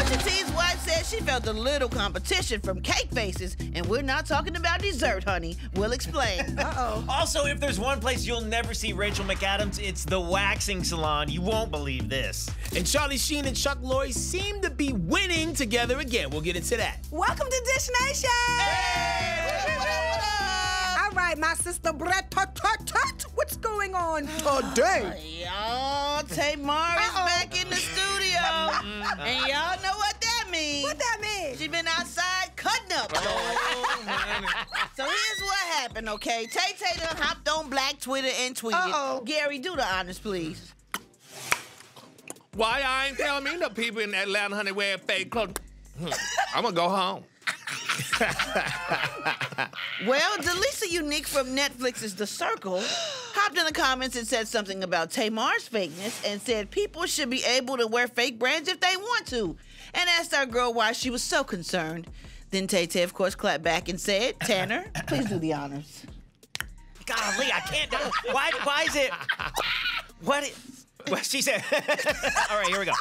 Pusha T's wife said she felt a little competition from cake faces, and we're not talking about dessert, honey. We'll explain. Uh-oh. Also, if there's one place you'll never see Rachel McAdams, it's the waxing salon. You won't believe this. And Charlie Sheen and Chuck Lorre seem to be winning together again. We'll get into that. Welcome to Dish Nation! All right, my sister Brat, tut, tut, tut. what's going on today? Y'all, Tamar is back in the studio, Mm-hmm. and y'all know what that means. What that mean? She been outside cutting up. Oh, so here's what happened, okay? Tay Tay done hopped on Black Twitter and tweeted. Uh-oh. Gary, do the honors, please. Why I ain't telling me the people in Atlanta, honey, wear fake clothes? Hmm. I'm gonna go home. Well, Deleesa Unique from Netflix is The Circle hopped in the comments and said something about Tamar's fakeness and said people should be able to wear fake brands if they want to, and asked our girl why she was so concerned. Then Tay Tay, of course, clapped back and said, Tanner, please do the honors. Golly, I can't. Do. Why? Why is it? What? What she said? All right, here we go.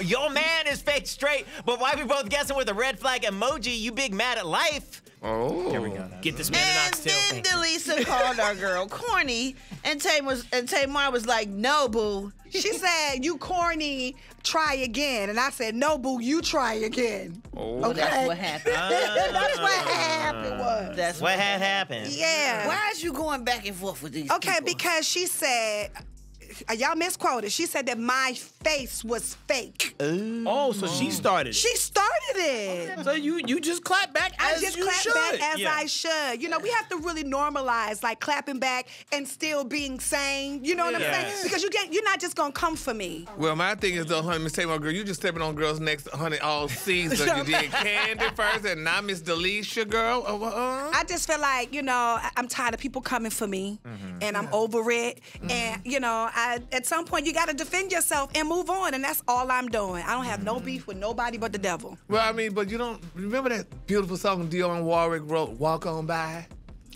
Your man is fake straight, but why we both guessing with a red flag emoji? You big mad at life? Oh. Here we go. Get this man an oxtail. And then Deleesa called our girl corny, and Tamar, and Tamar was like, no, boo. She said, you corny, try again. And I said, no, boo, you try again. Oh. Well, that's what happened. That's what happened was. That's What had happened? Yeah. Why is you going back and forth with these Okay, people? because she said, uh, y'all misquoted. She said that my face was fake. Oh, so she started it. She started it. So you you just clap back as I as just you clap should. back as Yeah. I should. You know, we have to really normalize like clapping back and still being sane. You know what I'm saying? Because you can't. You're not just gonna come for me. Well, my thing is though, honey, Miss Tamar, girl, you just stepping on girls' necks, honey, all season. you did Candy first, and now Miss Delisha, girl. Uh, uh, I just feel like you know I- I'm tired of people coming for me, and I'm over it. And you know, I at some point you got to defend yourself and move on, and that's all I'm doing. I don't have no beef with nobody but the devil. Well, I mean, but you don't remember that beautiful song Dionne Warwick wrote, "Walk On By."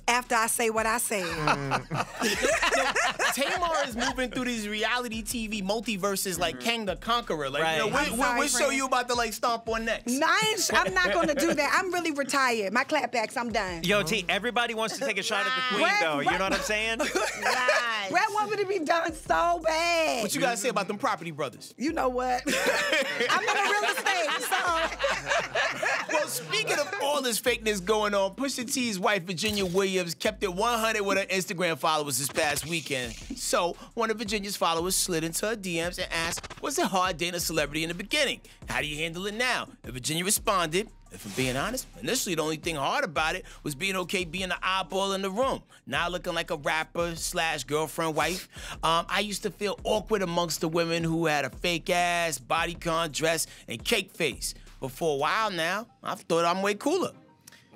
After I say what I say, Tamar is moving through these reality TV multiverses like Kang the Conqueror. Like, you know, Right. what, I'm sorry, what show you about to like stomp on next? No, I ain't- I'm not gonna do that. I'm really retired. My clapbacks, I'm done. Yo, T, everybody wants to take a shot at the queen, Right, though. You know what I'm saying? Lies. Brat want me to be done so bad. What you gotta say about them property brothers? You know what? I'm in the real estate, so Well, speaking of all this fakeness going on, Pusha T's wife, Virginia Williams, kept it 100 with her Instagram followers this past weekend. So, one of Virginia's followers slid into her DMs and asked, Was it hard dating a celebrity in the beginning? How do you handle it now? And Virginia responded, if I'm being honest, initially the only thing hard about it was being okay being the oddball in the room. Now looking like a rapper slash girlfriend wife. Um, I used to feel awkward amongst the women who had a fake ass, bodycon dress, and cake face. But for a while now, I've thought I'm way cooler.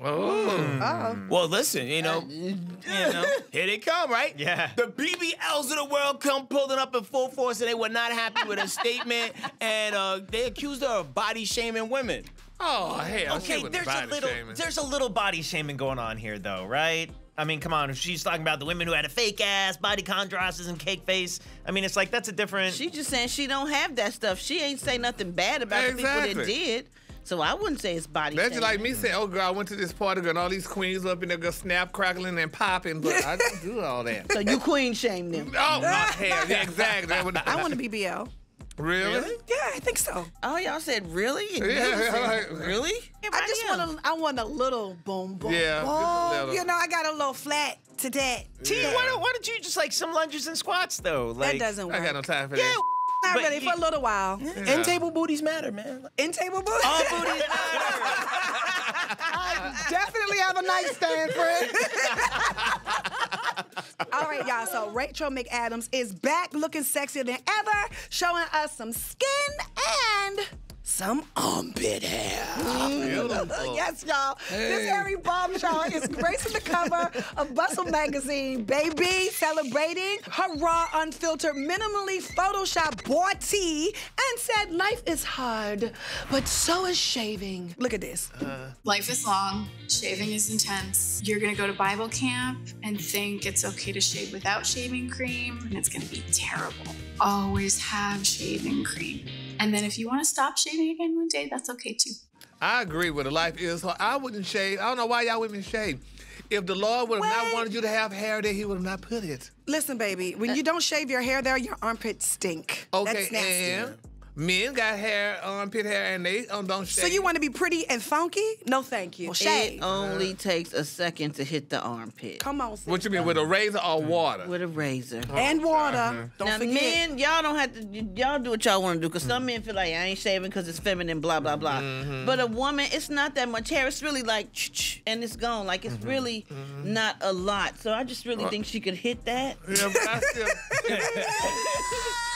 Oh. Well, listen, you know, you know, here they come, right? Yeah. The BBLs of the world come pulling up in full force, and they were not happy with her statement, and uh, they accused her of body shaming women. Oh, hell. Okay, she was there's a little shaming. there's a little body shaming going on here, though, right? I mean, come on. She's talking about the women who had a fake ass, body contrasts, and cake face, I mean, it's like that's a different. She just saying she don't have that stuff. She ain't say nothing bad about the people that did. So I wouldn't say it's body That's just shaming. like me saying, oh, girl, I went to this party, girl, and all these queens up in there, girl, snap, crackling, and popping, but I didn't do all that. So you queen shame them. Oh, my hell, yeah, exactly. I want to be BL. Really? Yeah, I think so. Oh, y'all said really? And Yeah, like- really? I just want a, I want a little boom boom. Yeah, boom. little. You know, I got a little flat to that. T, Yeah. why, don't, why don't you just like some lunges and squats though? Like, that doesn't work. I got no time for Yeah, that. Not but really you- for a little while. End table booties matter, man. In table booth. all booties matter. Definitely have a nightstand, friend. All right, y'all. So Rachel McAdams is back looking sexier than ever, showing us some skin and some armpit hair. Beautiful. yes, y'all. This hairy bombshell is gracing the cover of Bustle magazine, baby, celebrating her raw, unfiltered, minimally Photoshop photoshopped body, and said life is hard, but so is shaving. Look at this. Uh, life is long, shaving is intense. You're gonna go to Bible camp and think it's okay to shave without shaving cream, and it's gonna be terrible. Always have shaving cream. And then if you want to stop shaving again one day, that's okay too. I agree with the Life is hard. I wouldn't shave. I don't know why y'all women shave. If the Lord would have not wanted you to have hair there, he would have not put it. Listen, baby, when you don't shave your hair there, your armpits stink. Okay, That's nasty. and men got hair, um, armpit hair, and they um, don't shave. So you want to be pretty and funky? No, thank you. Shave. It only takes a second to hit the armpit Come on, sis. What you mean, with a razor or water? with a razor. and oh, water. Uh-huh. Don't now, forget. men, y'all don't have to. Y'all do what y'all want to do. Cause some men feel like I ain't shaving because it's feminine, blah blah blah. Mm-hmm. But a woman, it's not that much hair. It's really like, and it's gone. Like it's mm-hmm. really mm-hmm. not a lot. So I just really think she could hit that. Yeah, but I still,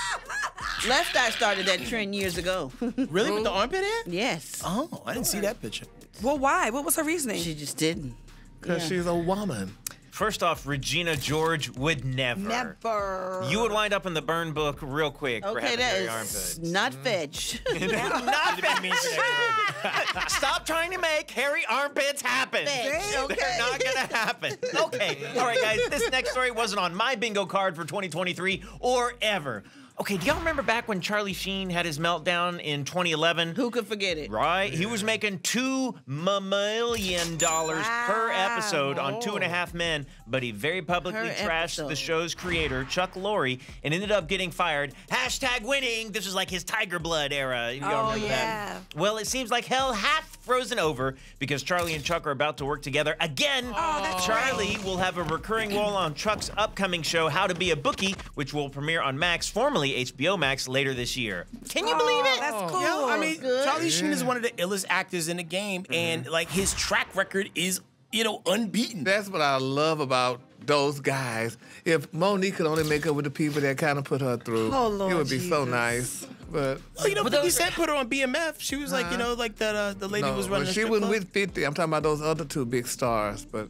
Left Eye started that trend years ago. Really, with the armpit hair? yes, Oh, I didn't see that picture. well, why? What was her reasoning? she just didn't. because Yeah. she's a woman. First off, Regina George would never. Never. You would wind up in the burn book real quick for Okay, having that hairy armpits. not mm-hmm. fetch. Not bad. Stop trying to make hairy armpits happen. Fetch, okay. They're not gonna happen. Okay. All right, guys. This next story wasn't on my bingo card for 2023 or ever. Okay, do y'all remember back when Charlie Sheen had his meltdown in 2011? Who could forget it? Right? He was making two million dollars per episode on Two and a Half Men, but he very publicly Per trashed the show's creator, Chuck Lorre, and ended up getting fired. Hashtag winning. This was like his Tiger Blood era. You all Oh, remember yeah. that? Well, it seems like hell hath frozen over because Charlie and Chuck are about to work together again. Oh, that's Charlie will have a recurring role on Chuck's upcoming show, How to Be a Bookie, which will premiere on Max, formerly HBO Max, later this year. Can you believe oh, it? That's cool. Yo, I mean, good. Charlie Sheen is one of the illest actors in the game, and mm-hmm. like his track record is, you know, unbeaten. That's what I love about those guys. If Mo'Nique could only make up with the people that kind of put her through, Oh, Lord it would be so nice. But Well, you know, But 50 those- Cent put her on BMF. She was like, you know, like that. Uh, the lady no, was running. when the she strip was club. with 50, I'm talking about those other two big stars. But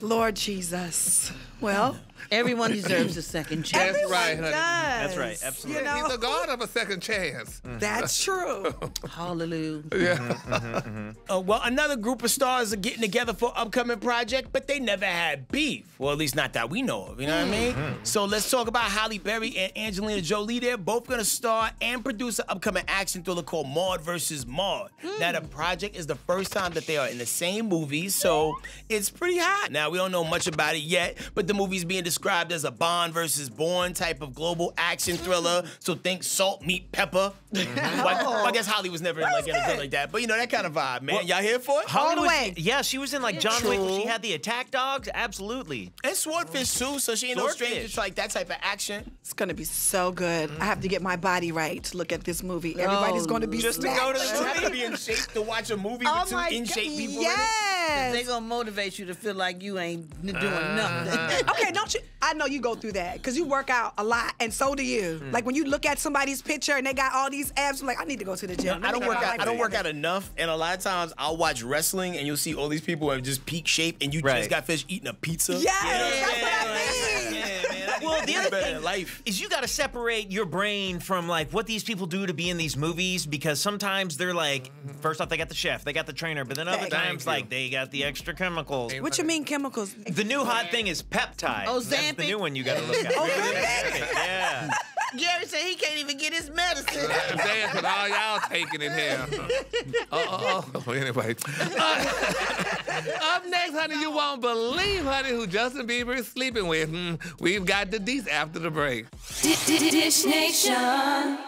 Lord Jesus. Well, Everyone deserves a second chance. That's right, everyone honey. does. right, absolutely. You know, he's the god of a second chance. Mm-hmm. that's true. Hallelujah. Mm-hmm, mm-hmm, uh, well, another group of stars are getting together for upcoming project, but they never had beef. Well, at least not that we know of. You know what I mean? So let's talk about Halle Berry and Angelina Jolie. They're both gonna star and produce an upcoming action thriller called Maude versus Maude. Hmm. Now, the project is the first time that they are in the same movie, so it's pretty hot. Now, we don't know much about it yet, but the movie's being described as a Bond versus Bourne type of global action thriller. So think salt, meat, pepper. Mm-hmm. Well, I, well, I guess Halle was never in like anything like that, but you know that kind of vibe, man. Y'all here for it? Halle the was- Yeah, she was in like John Wick. She had the attack dogs. Absolutely. And Swordfish too, so she ain't no stranger to like that type of action. It's gonna be so good. I have to get my body right to look at this movie. Everybody's gonna be oh. Just to go to snatched. the You have to be in shape to watch a movie Oh with two my in God, shape people. in it. Yes. They gonna motivate you to feel like you ain't doing Uh-huh. nothing. okay, don't you? I know you go through that because you work out a lot, and so do you. Hmm. Like when you look at somebody's picture and they got all these abs, I'm like, I need to go to the gym. I Let don't work get my out. I don't work out enough, and a lot of times I'll watch wrestling, and you'll see all these people in just peak shape, and you Right. just got fish eating a pizza. Yes, Yeah, that's what I yeah, man. The other better thing in life. is you got to separate your brain from like what these people do to be in these movies because sometimes they're like, first off, they got the chef, they got the trainer, but then other Thank times you. like they got the extra chemicals. What you mean chemicals? The new hot thing is peptide. Oh, That's the new one you got to look at. yeah. Gary said he can't even get his medicine. Dance with all y'all taking in here. Oh, oh, oh. Anyway. Up next, honey, you won't believe, honey, who Justin Bieber is sleeping with. Hmm, we've got the deets after the break. Dish Nation.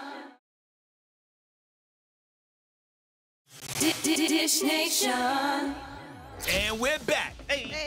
Dish Nation. And we're back.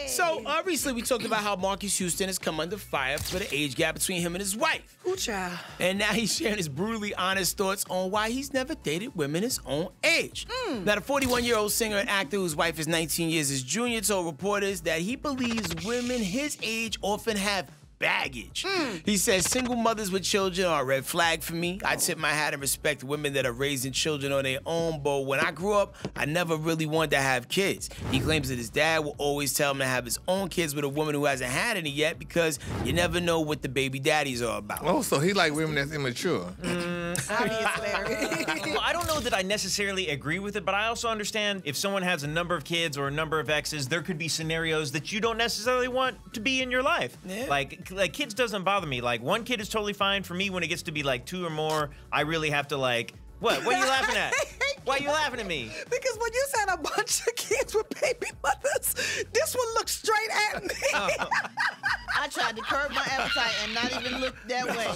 So uh, recently we talked about how Marques Houston has come under fire for the age gap between him and his wife. Ooh, child. And now he's sharing his brutally honest thoughts on why he's never dated women his own age. Now, the 41 year old singer and actor whose wife is 19 years his junior told reporters that he believes women his age often have baggage. Hmm. He says single mothers with children are a red flag for me. I tip my hat and respect women that are raising children on their own, but when I grew up, I never really wanted to have kids. He claims that his dad will always tell him to have his own kids with a woman who hasn't had any yet because you never know what the baby daddies are about. Oh, so he like women that's immature. Mm, obviously. Well, I don't know that I necessarily agree with it, but I also understand if someone has a number of kids or a number of exes, there could be scenarios that you don't necessarily want to be in your life. Yeah. Like, like kids doesn't bother me. Like one kid is totally fine for me. When it gets to be like two or more, I really have to like. What? What are you laughing at? Why are you laughing at me? Because when you said a bunch of kids with baby mothers, this one looked straight at me. I tried to curb my appetite and not even look that way.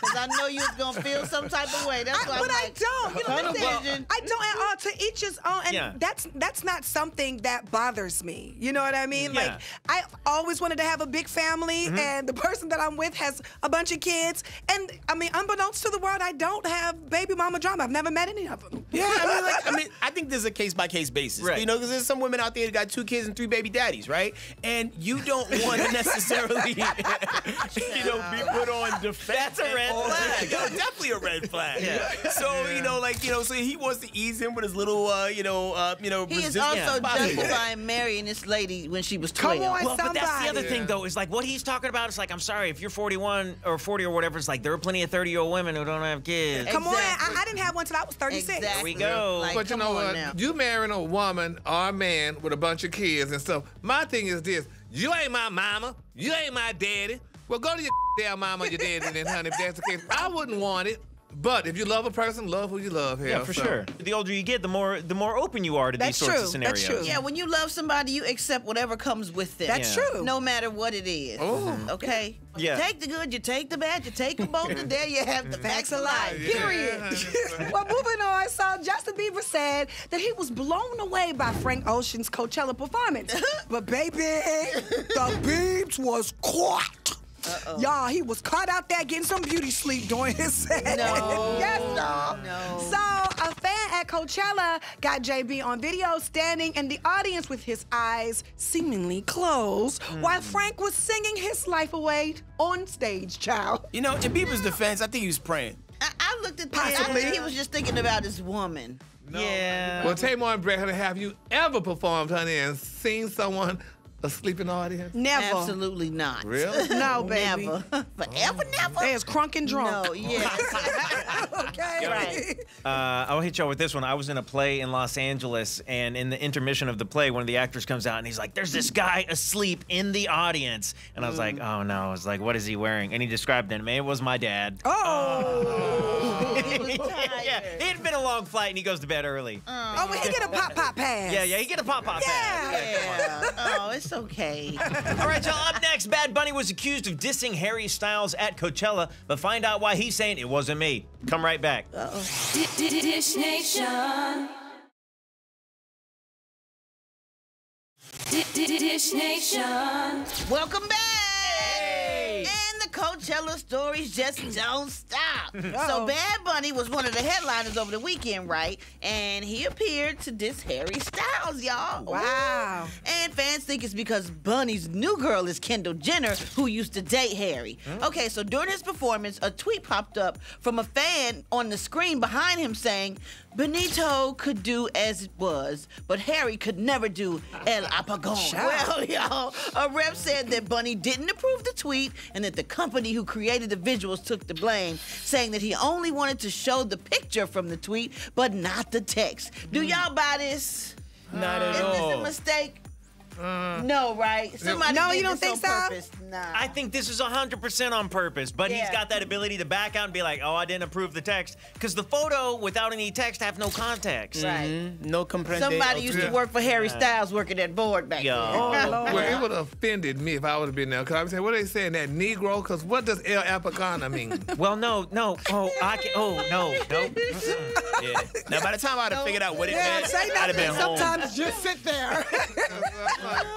Because I know you was going to feel some type of way. That's why I- why but I'm I like, don't. You know, tunnel listen, vision. I don't at all. To each his own, and Yeah. that's that's not something that bothers me. You know what I mean? Mm-hmm. Like I always wanted to have a big family, mm-hmm. and the person that I'm with has a bunch of kids. And I mean, unbeknownst to the world, I don't have baby mama drama. I've never met any of them. Yeah, I mean, like, I mean, I think there's a case by case basis, Right. you know, because there's some women out there that got two kids and three baby daddies, right? And you don't want to necessarily, you know, be put on defense. That's a red and all that. flag. Yo, definitely a red flag. Yeah. So you know, like you know, so he wants to ease him with his little, uh, you know, uh, you know, He is also posture. justifying marrying this lady when she was Come on, Well, but that's the somebody. other thing, though, is like what he's talking about. It's like, I'm sorry, if you're 41 or 40 or whatever, it's like there are plenty of 30 year old women who don't have kids. Come Exactly. on, I, I didn't have one till I was 36. Exactly. Go. Like, but you know what? now. You marrying a woman or a man with a bunch of kids and stuff. My thing is this: you ain't my mama, you ain't my daddy. Well, go to your damn mama, your daddy, then, honey. If that's the case, I wouldn't want it. But if you love a person, love who you love. Hell, Yeah, for so- sure. The older you get, the more the more open you are to That's these sorts true. of scenarios. That's true. Yeah, when you love somebody, you accept whatever comes with them. That's Yeah. true. No matter what it is. Oh. Mm-hmm. Okay? Yeah. Take the good, you take the bad, you take them both, and there you have the facts of life. Period. well, moving on. So Justin Bieber said that he was blown away by Frank Ocean's Coachella performance, but baby, the Biebs was caught. Y'all, he was caught out there getting some beauty sleep during his set. No. yes, no. No. So a fan at Coachella got JB on video standing in the audience with his eyes seemingly closed hmm. while Frank was singing his life away on stage, child. You know, in Bieber's defense, I think he was praying. I, I looked at that. I Possibly. think he was just thinking about his woman. Yeah. Well, Tamar and Brat, have you ever performed, honey, and seen someone asleep sleeping audience? Never. Absolutely not. Really? No, baby. Never. Forever, never. They is crunk and drunk. No, yes. okay. Right. Uh, I'll hit y'all with this one. I was in a play in Los Angeles, and in the intermission of the play, one of the actors comes out and he's like, "There's this guy asleep in the audience," and I was like, "Oh no!" I was like, "What is he wearing?" And he described it. Man, it was my dad. Oh. he yeah, it had been a long flight, and he goes to bed early. Oh, well, he get a pop pop pass. yeah, yeah, he get a pop pop pass. Yeah. Yeah. Oh, it's okay. All right, y'all. Up next, Bad Bunny was accused of dissing Harry Styles at Coachella, but find out why he's saying it wasn't me. Come right back. Di- di- Dish Nation. Di- di- Dish Nation. Welcome back. Coachella stories just don't stop. So Uh-oh. Bad Bunny was one of the headliners over the weekend, right? And he appeared to diss Harry Styles, y'all. Wow. Ooh. And fans think it's because Bunny's new girl is Kendall Jenner, who used to date Harry. Okay, so during his performance, a tweet popped up from a fan on the screen behind him saying, Benito could do as it was, but Harry could never do El Apagón. Well, y'all, a rep said that Bunny didn't approve the tweet and that the company who created the visuals took the blame, saying that he only wanted to show the picture from the tweet, but not the text. Do mm. y'all buy this? Not at Is at this a all. Mistake? no, right? Somebody No, you don't think so? Purpose. Nah. I think this is 100% on purpose, but he's got that ability to back out and be like, oh, I didn't approve the text. Because the photo without any text have no context. right. Mm-hmm. No comprende. Somebody used to Yeah. work for Harry Styles working at board back Yo. then. Oh, well, it would have offended me if I would have been there. Because I would say, what are they saying, that Negro? Because what does El Apacana mean? Well, no, no. Oh, I can. Oh, no, no. Yeah. Now, by the time I'd have figured out what it Yeah, meant, I'd have nothing. been home. Sometimes just sit there.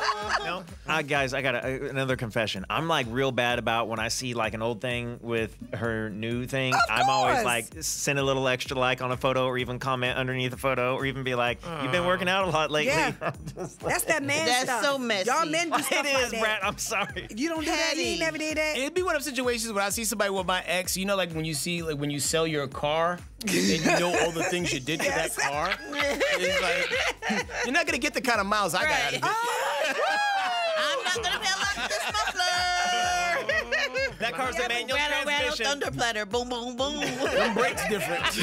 No. Uh, guys, I got a, another confession. I'm like real bad about when I see like an old thing with her new thing. Of I'm always like send a little extra like on a photo or even comment underneath the photo or even be like, you've been working out a lot lately. Yeah. I'm like- That's that man That's stuff. so messy. Y'all men do it stuff like is, that. Brat. I'm sorry. You don't do that. You ain't never did that. It'd be one of those situations where I see somebody with my ex, you know, like when you see, like when you sell your car and you know all the things you did to that car. It's like, you're not gonna get the kind of miles I got out of it. I'm not gonna be like this muffler. That car's a manual rattle, rattle, transmission. thunder platter, boom, boom, boom. Them brakes different.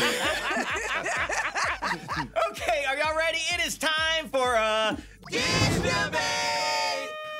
Okay, are y'all ready? It is time for uh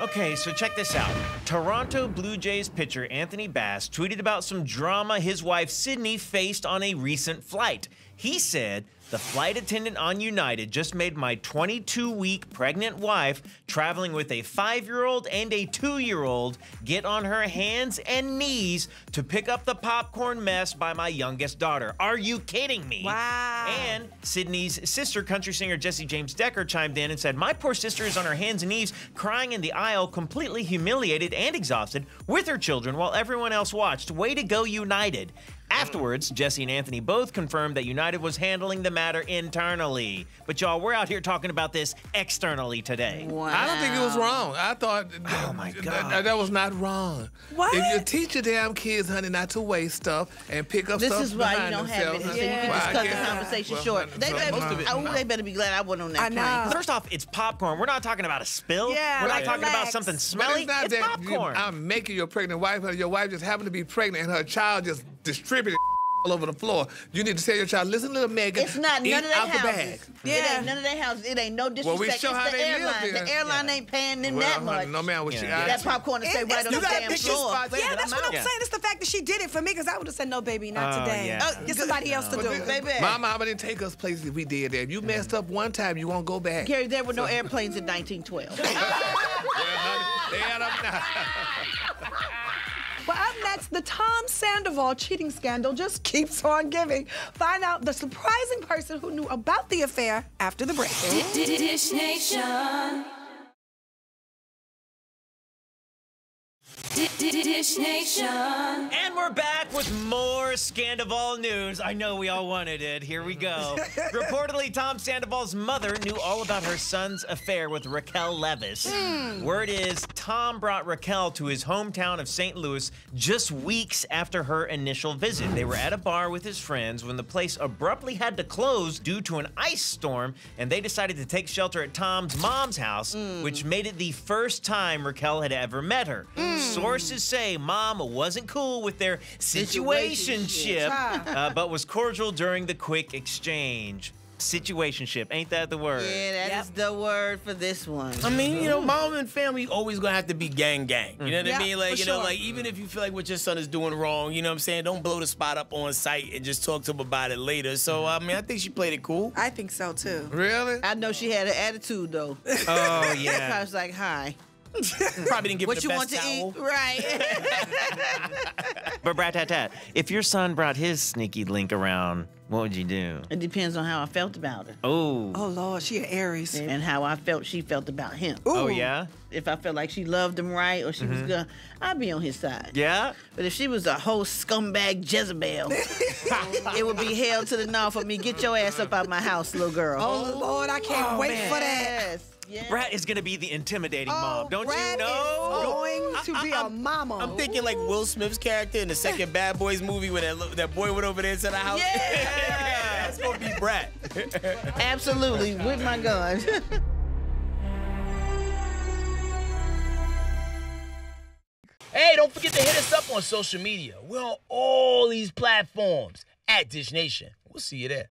Okay, so check this out. Toronto Blue Jays pitcher Anthony Bass tweeted about some drama his wife Sydney faced on a recent flight. He said, the flight attendant on United just made my 22 week pregnant wife, traveling with a five year old and a two year old, get on her hands and knees to pick up the popcorn mess by my youngest daughter. Are you kidding me? Wow. And Sydney's sister, country singer Jessie James Decker, chimed in and said, My poor sister is on her hands and knees, crying in the aisle, completely humiliated and exhausted with her children while everyone else watched. Way to go, United. Afterwards, Jessie and Anthony both confirmed that United was handling the matter internally. But y'all, we're out here talking about this externally today. Wow. I don't think it was wrong. I thought Oh, my God. that, that was not wrong. What? If you teach your damn kids, honey, not to waste stuff and pick up This stuff is why you don't have it. themselves, So you can just cut the conversation well, short. They so better, most of it- oh, they better be glad I wasn't on that I plane. know. First off, it's popcorn. We're not talking about a spill. Yeah, We're not like, talking about relax. something But smelly. it's not It's that you- popcorn. I'm making your pregnant wife, honey. Your wife just happened to be pregnant and her child just distributed all over the floor. You need to tell your child, listen, little Megan. It's not eat none of that out the houses. bag. It Yeah. ain't none of that houses. It ain't no Well, disrespect. we show it's how the they live airline. then. The airline ain't paying them Well, that honey, much. no man, what Yeah. she Yeah. asked. That popcorn to stay It- right it's on the the damn floor. spot Yeah, that's what I'm out. saying. It's the fact that she did it for me because I would have said, no, baby, not Oh, today. yeah. Uh, Get somebody else to do it. Baby. My mama didn't take us places we did that. You messed up one time, you won't go back. Gary, there were no airplanes in 1912. Well, honey, they had up now. Well, up next, the Tom Sandoval cheating scandal just keeps on giving. Find out the surprising person who knew about the affair after the break. Dish Nation. Dish Nation. And we're back with more Scandival news. I know we all wanted it. Here we go. Reportedly, Tom Sandoval's mother knew all about her son's affair with Raquel Leviss. Hmm. Word is, Tom brought Raquel to his hometown of St. Louis just weeks after her initial visit. They were at a bar with his friends when the place abruptly had to close due to an ice storm, and they decided to take shelter at Tom's mom's house, hmm. which made it the first time Raquel had ever met her. Hmm. Sources say mom wasn't cool with their situationship, uh, but was cordial during the quick exchange. Situationship, ain't that the word? Yeah, that is the word for this one. I mean, you know, mom and family always gonna have to be gang gang. You know what Yeah, I mean? Like, you know, sure. like even if you feel like what your son is doing wrong, you know what I'm saying? Don't blow the spot up on site and just talk to him about it later. So I mean, I think she played it cool. I think so too. Really? I know she had an attitude though. Oh I yeah. was like, "Hi, Probably didn't give what her you the want best to towel. eat?" Right. but brat tat tat, if your son brought his sneaky link around, what would you do? it depends on how I felt about her Oh. Oh Lord, she an Aries. and how I felt she felt about him. Oh yeah. If I felt like she loved him right or she was mm-hmm. good, I'd be on his side. Yeah. But if she was a whole scumbag Jezebel, it would be hell to the no for me. Get your ass up out of my house, little girl. Oh Lord, I can't oh, wait for that. Yes. Brat is gonna be the intimidating Oh, mom, don't Brat you know? is going to be a mama. I'm thinking like Will Smith's character in the second Bad Boys movie when that, that boy went over there to the house. Yeah. That's gonna be Brat. Absolutely, with my gun. Hey, don't forget to hit us up on social media. We're on all these platforms at Dish Nation. We'll see you there.